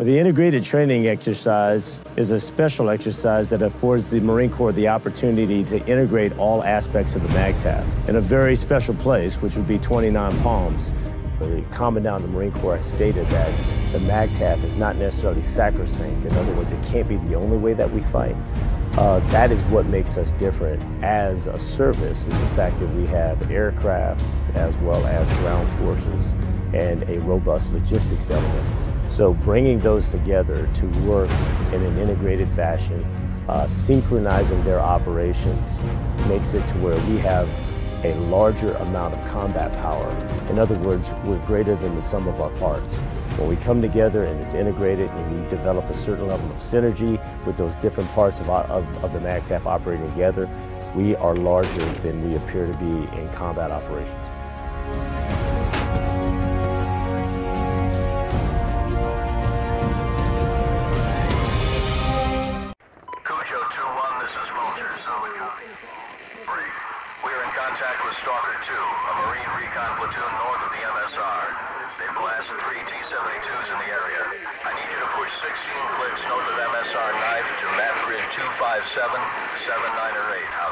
Well, the integrated training exercise is a special exercise that affords the Marine Corps the opportunity to integrate all aspects of the MAGTF in a very special place, which would be 29 Palms. The Commandant of the Marine Corps has stated that the MAGTF is not necessarily sacrosanct. In other words, it can't be the only way that we fight. Uh, that is what makes us different as a service, is the fact that we have aircraft as well as ground forces and a robust logistics element. So bringing those together to work in an integrated fashion, uh, synchronizing their operations, makes it to where we have a larger amount of combat power. In other words, we're greater than the sum of our parts. When we come together and it's integrated and we develop a certain level of synergy with those different parts of, our, of, of the MAGTF operating together, we are larger than we appear to be in combat operations. 2-1, this is Vulture. Brief. We are in contact with Stalker 2, a Marine recon platoon north of the MSR. They blasted three T-72s in the area. I need you to push 16 clicks north of MSR knife to map grid 257, 7, 9, or 8. How